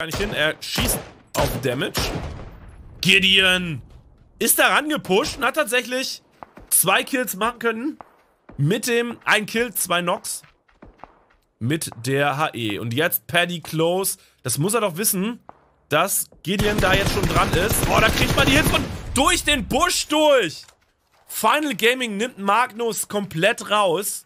gar nicht hin. Er schießt auf Damage. Gideon ist da rangepusht und hat tatsächlich zwei Kills machen können. Mit dem ein Kill, zwei Knocks. Mit der HE. Und jetzt Paddy Close. Das muss er doch wissen, dass Gideon da jetzt schon dran ist. Oh, da kriegt man die Hits von durch den Busch durch. Final Gaming nimmt Magnus komplett raus.